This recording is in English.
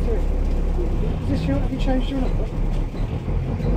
Is this your, have you changed your number?